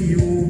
e